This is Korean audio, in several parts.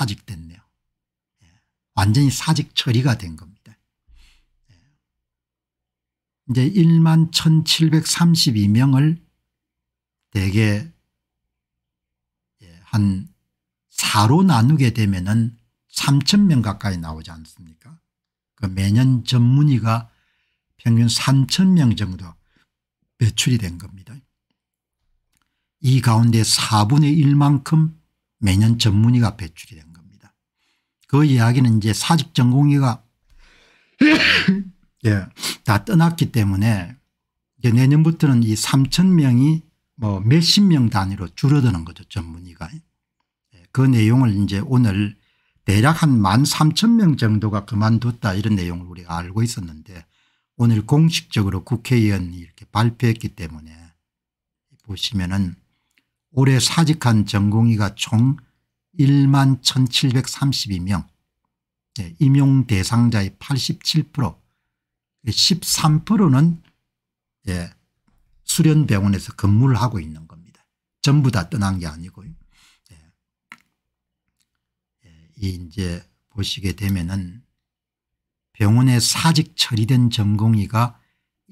사직됐네요. 예. 완전히 사직 처리가 된 겁니다. 예. 이제 1만 1732명을 대개 예, 한 4로 나누게 되면 은 3천 명 가까이 나오지 않습니까 그 매년 전문의가 평균 3천 명 정도 배출이 된 겁니다. 이 가운데 4분의 1만큼 매년 전문의가 배출이 된 겁니다. 그 이야기는 이제 사직 전공의가 예, 다 떠났기 때문에 이제 내년부터는 이 3천 명이 뭐 몇십 명 단위로 줄어드는 거죠 전문의가. 예, 그 내용을 이제 오늘 대략 한 만 삼천 명 정도가 그만뒀다 이런 내용을 우리가 알고 있었는데 오늘 공식적으로 국회의원이 이렇게 발표했기 때문에 보시면은 올해 사직한 전공의가 총 1만 1732명 네, 임용 대상자의 87% 13%는 예, 수련병원에서 근무를 하고 있는 겁니다. 전부 다 떠난 게 아니고요. 이 이제 보시게 되면은 병원에 사직 처리된 전공의가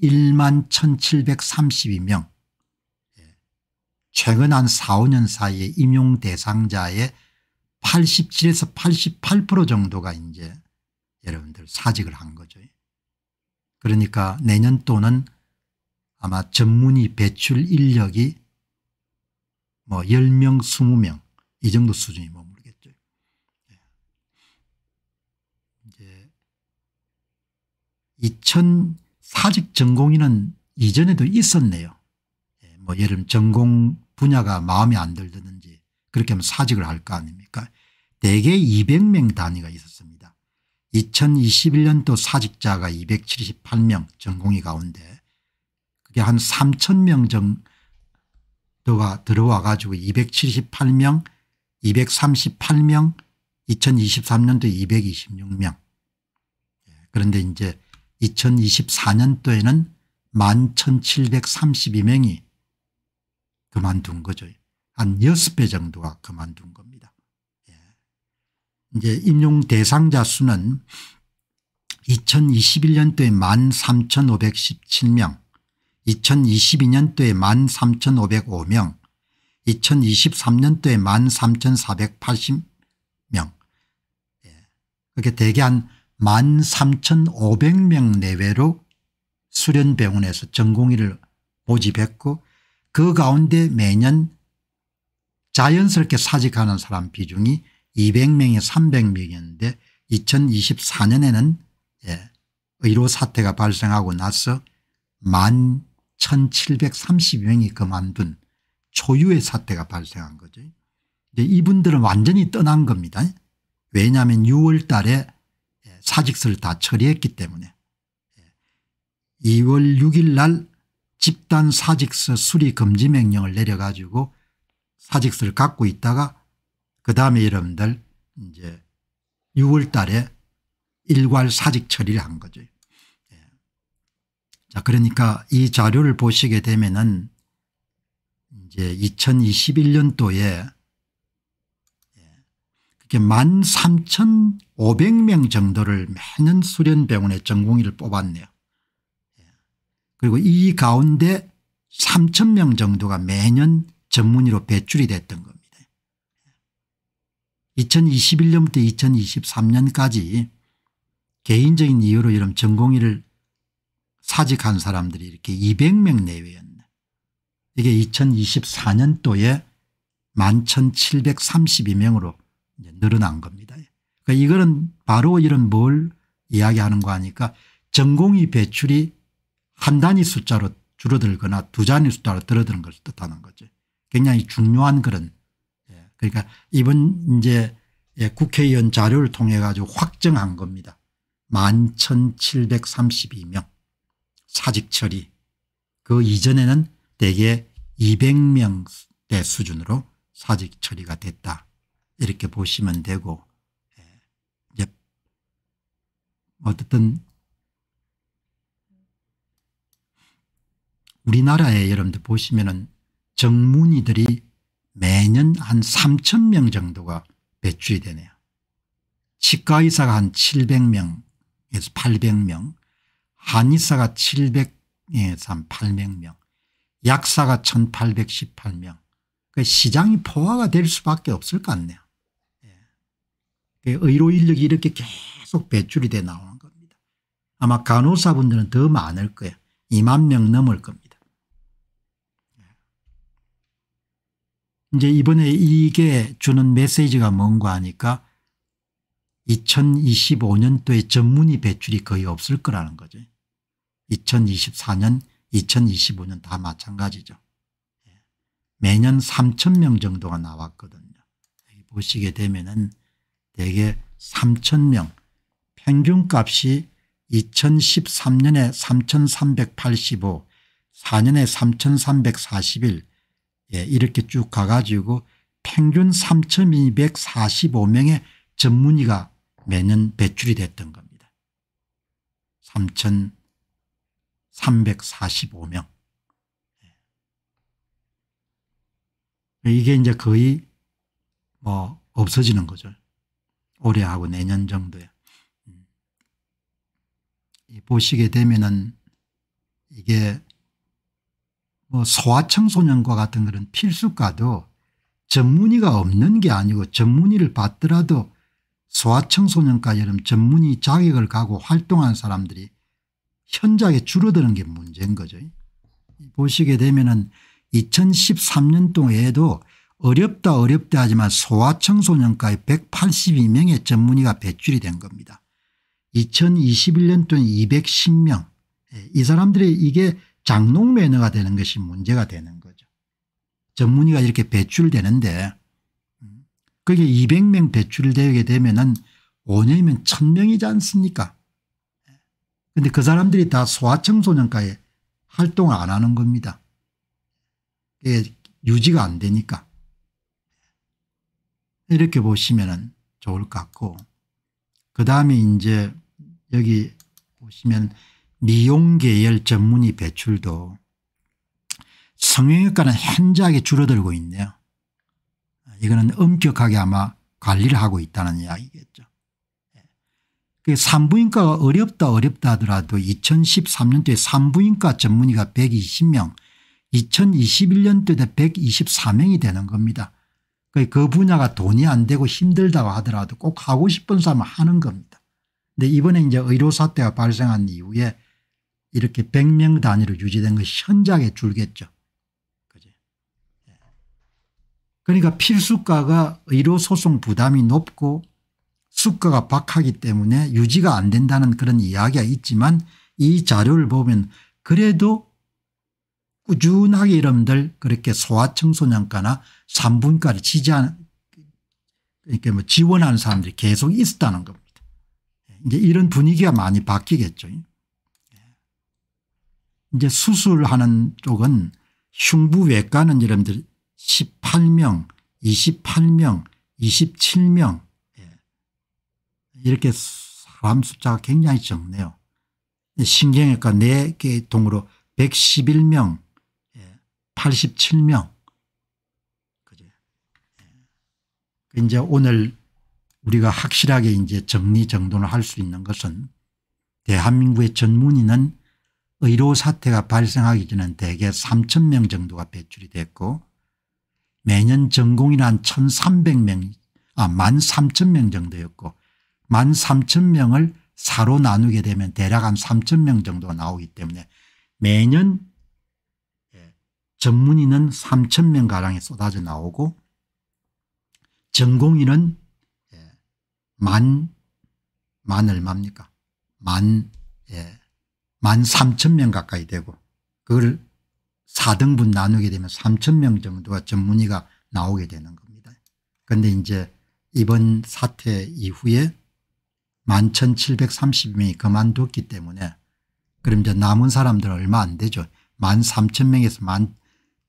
1만 1732명 최근 한 4, 5년 사이에 임용 대상자의 87에서 88% 정도가 이제 여러분들 사직을 한 거죠. 그러니까 내년 또는 아마 전문의 배출 인력이 뭐 10명 20명 이 정도 수준이 뭐 이천 사직 전공의는 이전에도 있었네요. 예, 뭐 예를 전공 분야가 마음에 안 들든지 그렇게 하면 사직을 할 거 아닙니까 대개 200명 단위가 있었습니다. 2021년도 사직자가 278명 전공의 가운데 그게 한 3,000명 정도가 들어와 가지고 278명 238명 2023년도 226명 그런데 이제 2024년도에는 11,732명이 그만둔 거죠. 한 6배 정도가 그만둔 겁니다. 예. 이제 임용 대상자 수는 2021년도에 13,517명 2022년도에 13,505명 2023년도에 13,480명 예. 그렇게 대개 한 13,500명 내외로 수련병원에서 전공의를 모집했고 그 가운데 매년 자연스럽게 사직하는 사람 비중이 200명에 300명이었는데 2024년에는 예, 의료 사태가 발생하고 나서 11,730명이 그만둔 초유의 사태가 발생한 거죠. 이분들은 완전히 떠난 겁니다. 왜냐하면 6월 달에 사직서를 다 처리했기 때문에 2월 6일 날 집단 사직서 수리 금지 명령을 내려 가지고 사직서를 갖고 있다가 그 다음에 여러분들 이제 6월 달에 일괄 사직 처리를 한 거죠. 예. 자 그러니까 이 자료를 보시게 되면은 이제 2021년도에 그게 13,500명 정도를 매년 수련병원에 전공의를 뽑았네요. 예. 그리고 이 가운데 3,000명 정도가 매년 전문의로 배출이 됐던 겁니다. 2021년부터 2023년까지 개인적인 이유로 이런 전공의를 사직한 사람들이 이렇게 200명 내외였네. 이게 2024년도에 11,732명으로 늘어난 겁니다. 그러니까 이거는 바로 이런 뭘 이야기하는 거 하니까 전공의 배출이 한 단위 숫자로 줄어들거나 두 단위 숫자로 줄어드는 것을 뜻하는 거죠. 굉장히 중요한 그런 예, 그러니까 이번 이제 예, 국회의원 자료를 통해 가지고 확정한 겁니다. 11,732명 사직 처리 그 이전에는 대개 200명대 수준으로 사직 처리가 됐다. 이렇게 보시면 되고 예, 어쨌든 우리나라에 여러분들 보시면은 정문의들이 매년 한 3천 명 정도가 배출이 되네요. 치과의사가 한 700명에서 800명 한의사가 700에서 한 800명 약사가 1818명 그 시장이 포화가 될 수밖에 없을 것 같네요. 예. 그 의료 인력이 이렇게 계속 배출이 돼 나오는 겁니다. 아마 간호사분들은 더 많을 거예요. 2만 명 넘을 겁니다. 예. 이제 이번에 이게 주는 메시지가 뭔가 하니까 2025년도에 전문의 배출이 거의 없을 거라는 거죠. 2024년 2025년 다 마찬가지죠. 예. 매년 3천 명 정도가 나왔거든요. 보시게 되면은 대개 3천 명 평균값이 2013년에 3,385 4년에 3,341 예, 이렇게 쭉 가가지고 평균 3,245명의 전문의가 매년 배출이 됐던 겁니다. 3,345명. 예. 이게 이제 거의 뭐 없어지는 거죠. 올해하고 내년 정도에. 음. 보시게 되면은 이게 뭐 소아청소년과 같은 그런 필수과도 전문의가 없는 게 아니고 전문의를 받더라도 소아청소년과처럼 전문의 자격을 가고 활동한 사람들이 현저하게 줄어드는 게 문제인 거죠. 보시게 되면 2013년도에도 어렵다 어렵다 하지만 소아청소년과의 182명의 전문의가 배출이 된 겁니다. 2021년도에 210명 예, 이 사람들이 이게 장롱 매너가 되는 것이 문제가 되는 거죠. 전문의가 이렇게 배출되는데 그게 200명 배출되게 되면 은 5년이면 1000명이지 않습니까 그런데 그 사람들이 다 소아청소년과에 활동을 안 하는 겁니다. 이게 유지가 안 되니까. 이렇게 보시면 좋을 것 같고 그 다음에 이제 여기 보시면 미용계열 전문의 배출도 성형외과는 현저하게 줄어들고 있네요. 이거는 엄격하게 아마 관리를 하고 있다는 이야기겠죠. 예. 그 산부인과가 어렵다 어렵다 하더라도 2013년도에 산부인과 전문의가 120명 2021년도에 124명이 되는 겁니다. 그 분야가 돈이 안 되고 힘들다고 하더라도 꼭 하고 싶은 사람은 하는 겁니다. 근데 이번에 이제 의료 사태가 발생한 이후에 이렇게 100명 단위로 유지된 것이 현저하게 줄겠죠. 그러니까 필수가가 의료소송 부담이 높고 수가가 박하기 때문에 유지가 안 된다는 그런 이야기가 있지만 이 자료를 보면 그래도 꾸준하게 여러분들 그렇게 소아청소년과나 산부인과를 지지하는 이렇게 뭐 지원하는 사람들이 계속 있었다는 겁니다. 이제 이런 분위기가 많이 바뀌겠죠. 이제 수술하는 쪽은 흉부외과는 여러분들 18명 28명 27명 이렇게 사람 숫자가 굉장히 적네요. 신경외과 4개 동으로 111명 87명 그죠. 이제 오늘 우리가 확실하게 이제 정리정돈을 할 수 있는 것은 대한민국의 전문의는 의료 사태가 발생하기 전에 대개 3천 명 정도가 배출이 됐고 매년 전공인 한 1300명 아 13,000명 정도였고 13,000명을 사로 나누게 되면 대략 한 3,000명 정도가 나오기 때문에 매년 예, 전문의는 3,000명 가량이 쏟아져 나오고 전공인은 예, 만, 만 얼마입니까? 만, 예, 만 3,000명 가까이 되고 그걸 4등분 나누게 되면 3천 명 정도가 전문의가 나오게 되는 겁니다. 그런데 이제 이번 사태 이후에 11,730명이 그만뒀기 때문에 그럼 이제 남은 사람들 얼마 안 되죠. 13,000명에서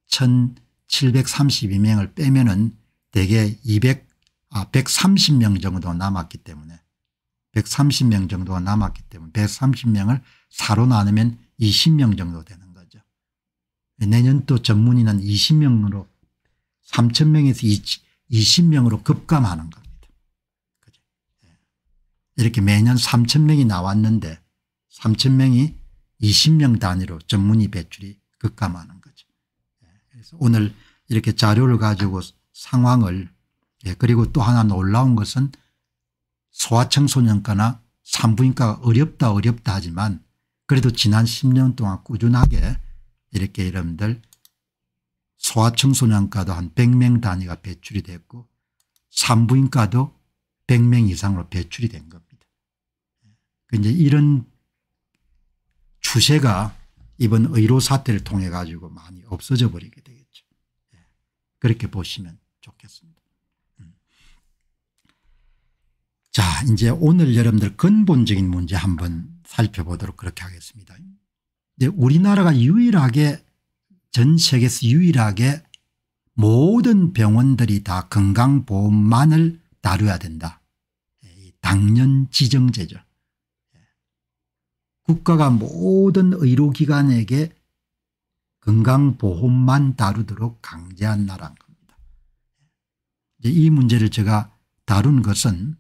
11,732명을 빼면은 대개 200, 아, 130명 정도 남았기 때문에 130명 정도가 남았기 때문에 130명을 4로 나누면 20명 정도 되는 내년 또 전문의는 20명으로 3 0명에서 20명으로 급감하는 겁니다. 예. 이렇게 매년 3천 명이 나왔는데 3천 명이 20명 단위로 전문의 배출이 급감하는 거죠. 예, 그래서 오늘 이렇게 자료를 가지고 상황을 예, 그리고 또 하나 놀라운 것은 소아청소년과나 산부인과가 어렵다 어렵다 하지만 그래도 지난 10년 동안 꾸준하게 이렇게 여러분들 소아청소년과도 한 100명 단위가 배출이 됐고 산부인과도 100명 이상으로 배출이 된 겁니다. 그 이제 이런 추세가 이번 의료 사태를 통해 가지고 많이 없어져 버리게 되겠죠. 예. 그렇게 보시면 좋겠습니다. 음. 자 이제 오늘 여러분들 근본적인 문제 한번 살펴보도록 그렇게 하겠습니다. 우리나라가 유일하게 전 세계에서 유일하게 모든 병원들이 다 건강보험만을 다뤄야 된다. 당연 지정제죠. 국가가 모든 의료기관에게 건강보험만 다루도록 강제한 나라인 겁니다. 이 문제를 제가 다룬 것은